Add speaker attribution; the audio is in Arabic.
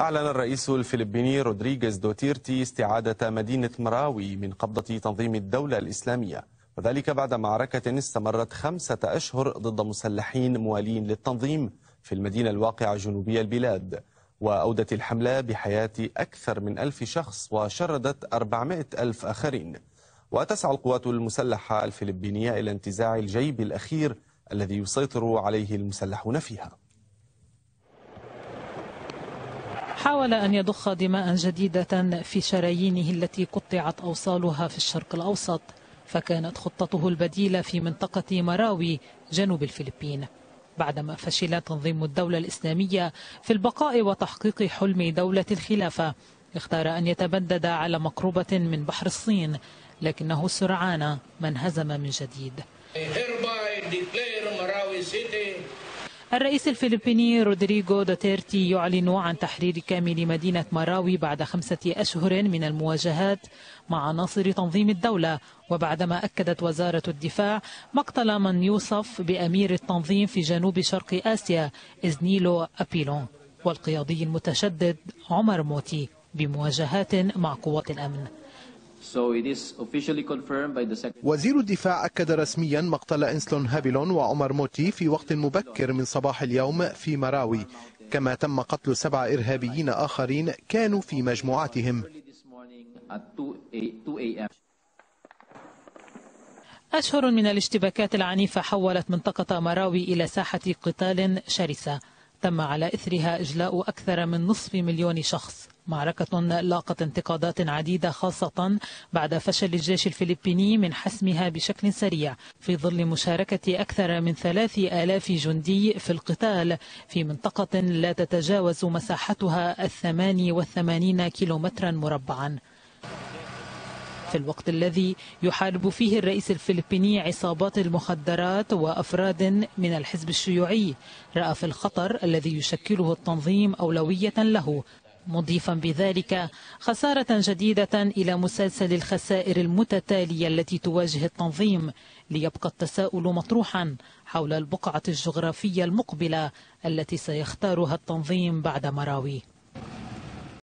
Speaker 1: أعلن الرئيس الفلبيني رودريغو دوتيرتي استعادة مدينة مراوي من قبضة تنظيم الدولة الإسلامية. وذلك بعد معركة استمرت خمسة أشهر ضد مسلحين موالين للتنظيم في المدينة الواقعة جنوبي البلاد. وأودت الحملة بحياة أكثر من ألف شخص وشردت 400 ألف آخرين. وتسعى القوات المسلحة الفلبينية إلى انتزاع الجيب الأخير الذي يسيطر عليه المسلحون فيها.
Speaker 2: حاول أن يضخ دماء جديدة في شرايينه التي قطعت أوصالها في الشرق الأوسط فكانت خطته البديلة في منطقة مراوي جنوب الفلبين. بعدما فشل تنظيم الدولة الإسلامية في البقاء وتحقيق حلم دولة الخلافة اختار أن يتبدد على مقربة من بحر الصين لكنه سرعان ما انهزم من جديد. الرئيس الفلبيني رودريغو دوتيرتي يعلن عن تحرير كامل مدينة مراوي بعد خمسة أشهر من المواجهات مع عناصر تنظيم الدولة. وبعدما أكدت وزارة الدفاع مقتل من يوصف بأمير التنظيم في جنوب شرق آسيا إسنيلون هابيلون. والقيادي المتشدد عمر ماوتي بمواجهات مع قوات الأمن.
Speaker 3: وزير الدفاع أكد رسميا مقتل إسنيلون هابيلون وعمر ماوتي في وقت مبكر من صباح اليوم في مراوي. كما تم قتل سبع إرهابيين آخرين كانوا في مجموعاتهم
Speaker 2: أشهر من الاشتباكات العنيفة حولت منطقة مراوي إلى ساحة قتال شرسة. تم على إثرها إجلاء أكثر من نصف مليون شخص. معركة لاقت انتقادات عديدة خاصة بعد فشل الجيش الفلبيني من حسمها بشكل سريع في ظل مشاركة أكثر من ثلاث آلاف جندي في القتال في منطقة لا تتجاوز مساحتها الثماني والثمانين كيلومترا مربعا. في الوقت الذي يحارب فيه الرئيس الفلبيني عصابات المخدرات وأفراد من الحزب الشيوعي رأى في الخطر الذي يشكله التنظيم أولوية له. مضيفا بذلك خسارة جديدة إلى مسلسل الخسائر المتتالية التي تواجه التنظيم ليبقى التساؤل مطروحا حول البقعة الجغرافية المقبلة التي سيختارها التنظيم بعد مراوي.